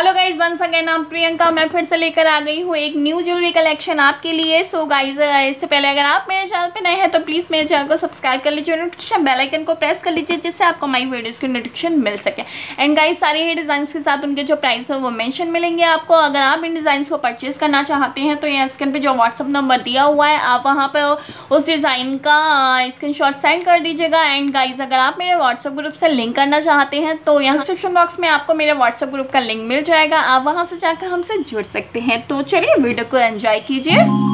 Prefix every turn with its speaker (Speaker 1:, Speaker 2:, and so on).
Speaker 1: Hello guys once again नाम प्रियंका मैं फिर से लेकर आ गई हूँ एक न्यू ज्वेलरी कलेक्शन आपके लिए। सो गाइज़ इससे पहले अगर आप मेरे चैनल पे नए हैं तो प्लीज़ मेरे चैनल को सब्सक्राइब कर लीजिए नोटिफिकेशन बेल आइकन को प्रेस कर लीजिए, जिससे आपको माई वीडियोस की नोटिफिकेशन मिल सके। एंड गाइज़ सारे ही डिज़ाइन के साथ उनके जो प्राइस है, वो मैंशन मिलेंगे आपको। अगर आप इन डिज़ाइन को परचेज करना चाहते हैं तो यहाँ स्क्रीन पर जो व्हाट्सअप नंबर दिया हुआ है, आप वहाँ पर उस डिज़ाइन का स्क्रीन सेंड कर दीजिएगा। एंड गाइज़ अगर आप मेरे व्हाट्सअप ग्रुप से लिंक करना चाहते हैं तो यहाँ डिस्क्रिप्शन बॉक्स में आपको मेरे व्हाट्सअप ग्रुप का लिंक मिल जाएगा, आप वहाँ से जाकर हमसे जुड़ सकते हैं। तो चलिए वीडियो को एंजॉय कीजिए।